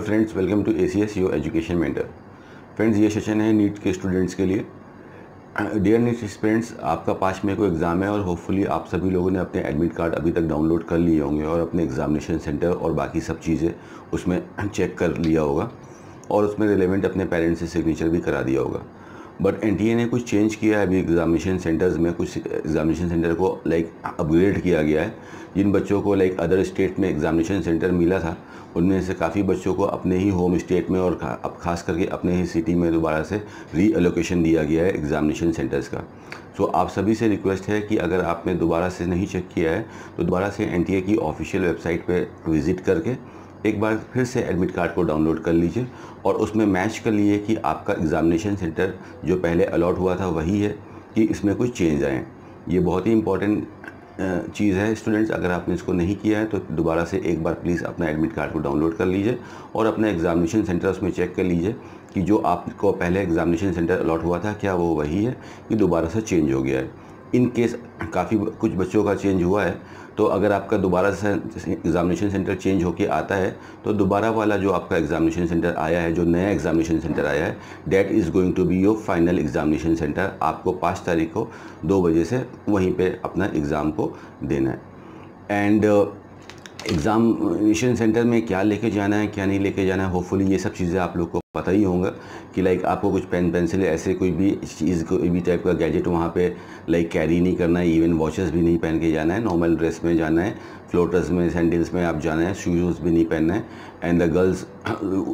Friends welcome to A C S your education mentor friends ये session है NEET के students के लिए. डियर नीट स्टूडेंट्स आपका पाँच मई को एग्ज़ाम है और होपफुली आप सभी लोगों ने अपने एडमिट कार्ड अभी तक डाउनलोड कर लिए होंगे और अपने एग्ज़ामिनेशन सेंटर और बाकी सब चीज़ें उसमें चेक कर लिया होगा और उसमें रिलेवेंट अपने पेरेंट्स से सिग्नेचर भी करा दिया होगा. बट एनटीए ने कुछ चेंज किया है अभी एग्जामिनेशन सेंटर्स में कुछ एग्जामिनेशन सेंटर को लाइक like, अपग्रेड किया गया है. जिन बच्चों को लाइक अदर स्टेट में एग्जामिनेशन सेंटर मिला था, उनमें से काफ़ी बच्चों को अपने ही होम स्टेट में और अब खास करके अपने ही सिटी में दोबारा से री एलोकेशन दिया गया है एग्जामिनेशन सेंटर्स का। सो आप सभी से रिक्वेस्ट है कि अगर आपने दोबारा से नहीं चेक किया है तो दोबारा से एन की ऑफिशियल वेबसाइट पर विज़िट करके एक बार फिर से एडमिट कार्ड को डाउनलोड कर लीजिए और उसमें मैच कर लीजिए कि आपका एग्ज़ामिनेशन सेंटर जो पहले अलॉट हुआ था वही है कि इसमें कुछ चेंज आए ये बहुत ही इंपॉर्टेंट चीज़ है स्टूडेंट्स अगर आपने इसको नहीं किया है तो दोबारा से एक बार प्लीज़ अपना एडमिट कार्ड को डाउनलोड कर लीजिए और अपना एग्ज़ामिनेशन सेंटर उसमें चेक कर लीजिए कि जो आपको पहले एग्ज़ामिनेशन सेंटर अलॉट हुआ था, क्या वो वही है कि दोबारा से चेंज हो गया है। इन केस काफ़ी कुछ बच्चों का चेंज हुआ है तो अगर आपका दोबारा से एग्ज़ामिनेशन सेंटर चेंज होके आता है तो दोबारा वाला जो आपका एग्ज़ामिनेशन सेंटर आया है, जो नया एग्ज़ामिनेशन सेंटर आया है that is going to be your final examination centre आपको पाँच तारीख को दो बजे से वहीं पे अपना एग्ज़ाम को देना है। एंड एग्ज़ामिनेशन सेंटर में क्या लेके जाना है, क्या नहीं लेके जाना है होपफुली ये सब चीज़ें आप लोग को पता ही होगा कि लाइक आपको कुछ पेन, पेंसिल ऐसे कोई भी चीज़, कोई भी टाइप का गैजेट वहाँ पे लाइक कैरी नहीं करना है इवन वॉचेस भी नहीं पहन के जाना है नॉर्मल ड्रेस में जाना है फ्लोटर्स में सैंडल्स में आप जाना है शूज़ भी नहीं पहनना है and the girls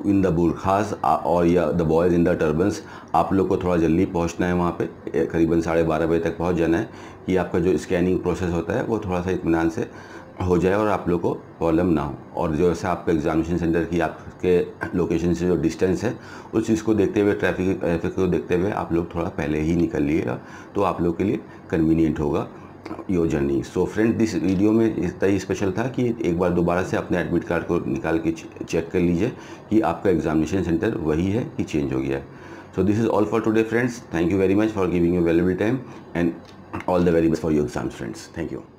in the burqas और या the boys in the turbans आप लोग को थोड़ा जल्दी पहुँचना है वहाँ पर करीबन साढ़े बारह बजे तक पहुँच जाना है, कि आपका जो स्कैनिंग प्रोसेस होता है, वो थोड़ा सा इतमान से हो जाए और आप लोग को प्रॉब्लम ना हो। और जो ऐसा आपका एग्जामिनेशन सेंटर की आपके लोकेशन से जो डिस्टेंस है उस चीज़ को देखते हुए ट्रैफ़िक ट्रैफ़िक को देखते हुए आप लोग थोड़ा पहले ही निकल लिएगा तो आप लोग के लिए कन्वीनियंट होगा your journey so friend this video में इतना ही स्पेशल था कि एक बार दोबारा से अपने एडमिट कार्ड को निकाल के चेक कर लीजिए कि आपका एग्जामिनेशन सेंटर वही है कि चेंज हो गया. है so this is all for today friends thank you very much for giving you valuable time and all the very best for your exams friends thank you